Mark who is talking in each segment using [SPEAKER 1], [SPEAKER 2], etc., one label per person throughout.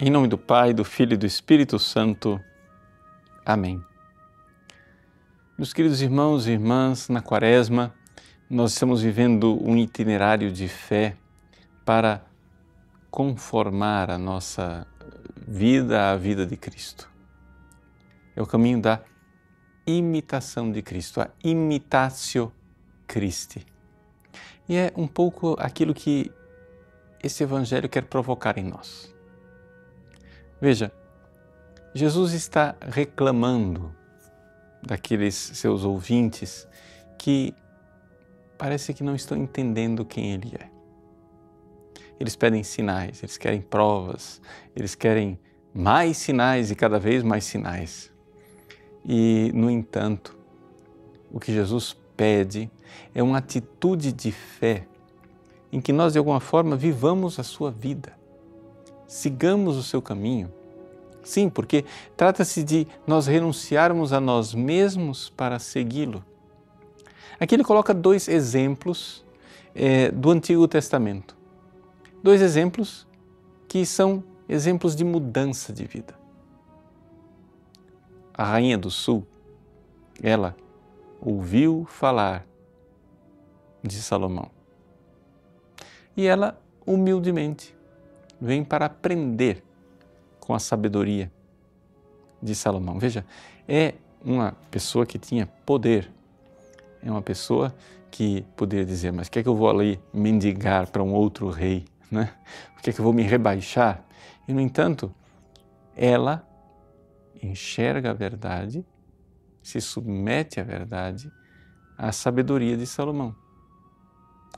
[SPEAKER 1] Em nome do Pai, do Filho e do Espírito Santo. Amém. Meus queridos irmãos e irmãs, na Quaresma, nós estamos vivendo um itinerário de fé para conformar a nossa vida à vida de Cristo. É o caminho da imitação de Cristo, a imitatio Christi. E é um pouco aquilo que esse Evangelho quer provocar em nós. Veja, Jesus está reclamando daqueles seus ouvintes que parece que não estão entendendo quem Ele é. Eles pedem sinais, eles querem provas, eles querem mais sinais e cada vez mais sinais. E, no entanto, o que Jesus pede é uma atitude de fé em que nós, de alguma forma, vivamos a sua vida sigamos o seu caminho. Sim, porque trata-se de nós renunciarmos a nós mesmos para segui-lo. Aqui ele coloca dois exemplos é, do Antigo Testamento. Dois exemplos que são exemplos de mudança de vida. A rainha do sul, ela ouviu falar de Salomão. E ela humildemente vem para aprender com a sabedoria de Salomão. Veja, é uma pessoa que tinha poder, é uma pessoa que poderia dizer, mas que é que eu vou ali mendigar para um outro rei, né? Por que é que eu vou me rebaixar? E, no entanto, ela enxerga a verdade, se submete à verdade, à sabedoria de Salomão.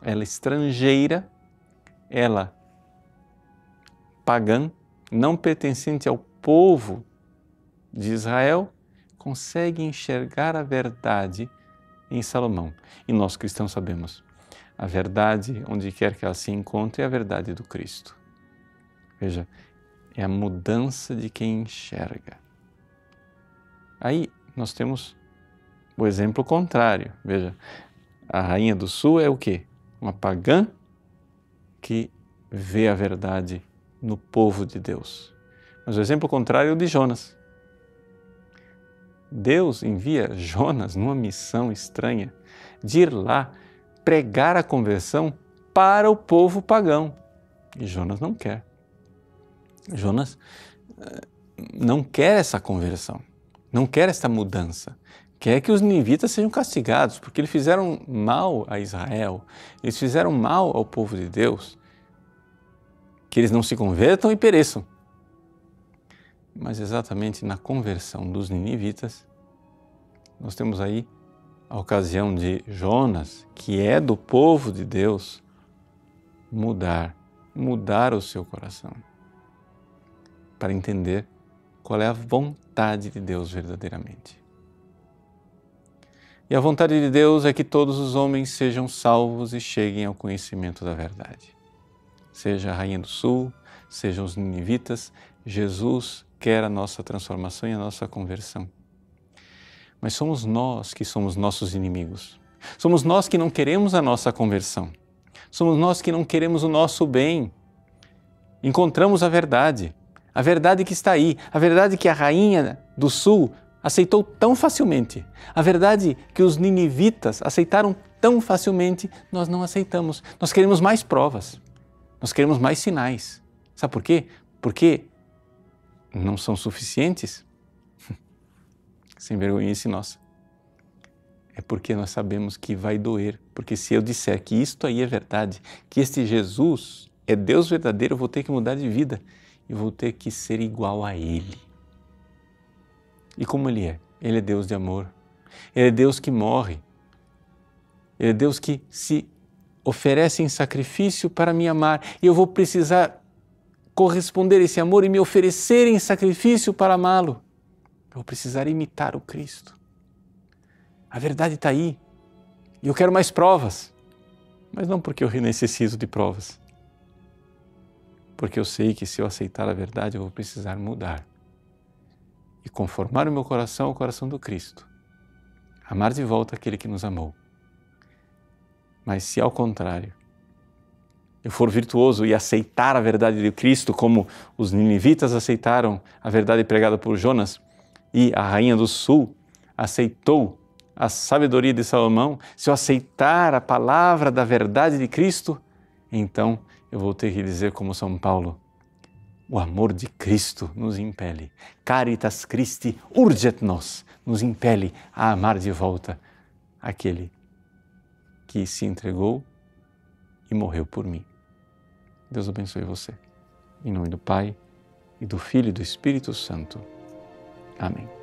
[SPEAKER 1] Ela é estrangeira, ela pagã, não pertencente ao povo de Israel, consegue enxergar a verdade em Salomão. E nós cristãos sabemos, a verdade, onde quer que ela se encontre, é a verdade do Cristo. Veja, é a mudança de quem enxerga. Aí nós temos o exemplo contrário. Veja, a rainha do sul é o quê? Uma pagã que vê a verdade no povo de Deus. Mas o exemplo contrário é o de Jonas. Deus envia Jonas numa missão estranha de ir lá pregar a conversão para o povo pagão. E Jonas não quer. Jonas eh, não quer essa conversão, não quer esta mudança. Quer que os ninivitas sejam castigados, porque eles fizeram mal a Israel, eles fizeram mal ao povo de Deus que eles não se convertam e pereçam. Mas exatamente na conversão dos ninivitas, nós temos aí a ocasião de Jonas, que é do povo de Deus, mudar, mudar o seu coração para entender qual é a vontade de Deus verdadeiramente. E a vontade de Deus é que todos os homens sejam salvos e cheguem ao conhecimento da verdade seja a Rainha do Sul, sejam os ninivitas, Jesus quer a nossa transformação e a nossa conversão. Mas somos nós que somos nossos inimigos. Somos nós que não queremos a nossa conversão. Somos nós que não queremos o nosso bem. Encontramos a verdade, a verdade que está aí, a verdade que a rainha do sul aceitou tão facilmente, a verdade que os ninivitas aceitaram tão facilmente, nós não aceitamos. Nós queremos mais provas. Nós queremos mais sinais. Sabe por quê? Porque não são suficientes. Sem vergonhice nossa. É porque nós sabemos que vai doer. Porque se eu disser que isto aí é verdade, que este Jesus é Deus verdadeiro, eu vou ter que mudar de vida e vou ter que ser igual a Ele. E como Ele é? Ele é Deus de amor. Ele é Deus que morre. Ele é Deus que se oferecem sacrifício para me amar e eu vou precisar corresponder esse amor e me oferecer em sacrifício para amá-lo. Eu vou precisar imitar o Cristo. A verdade está aí e eu quero mais provas, mas não porque eu necessito de provas, porque eu sei que se eu aceitar a verdade eu vou precisar mudar e conformar o meu coração ao coração do Cristo, amar de volta aquele que nos amou mas se ao contrário, eu for virtuoso e aceitar a verdade de Cristo, como os ninivitas aceitaram a verdade pregada por Jonas, e a rainha do sul aceitou a sabedoria de Salomão, se eu aceitar a palavra da verdade de Cristo, então eu vou ter que dizer como São Paulo, o amor de Cristo nos impele. Caritas Christi urget nos, nos impele a amar de volta aquele que se entregou e morreu por mim. Deus abençoe você. Em nome do Pai, e do Filho e do Espírito Santo. Amém.